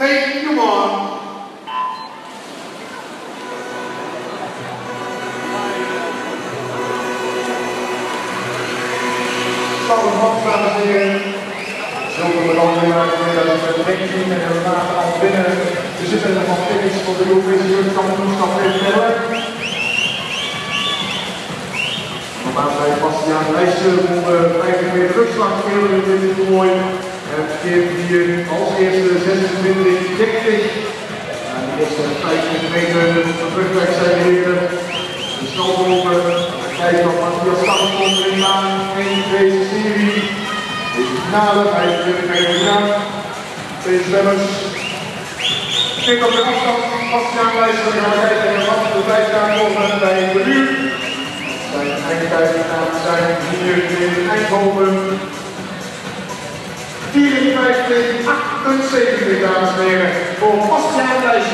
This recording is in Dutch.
Take you on. Spannend dames en heren. Zulke uit 2019 en we al binnen de zittende van finish voor de Youth Kampioenschap in Nederland. Normaal bij Bastiaan Leijsen voor de 50 meter rugslag spelen in dit toernooi. En verkeert hier als eerste 26 30. En de eerste 50 meter de terugweg zijn heren. De snellopen. Kijken of Matthias Stam komt erin aan in deze serie. De finale 25 meter gedaan. Twee zwemmers. Kijk op de afstand van Leijsen. We gaan kijken wat de tijd gaat komen bij de uur. Zijn eindtijd gaan zijn hier in Eindhoven. 54, 78 dames en heren voor Bastiaan Leijsen.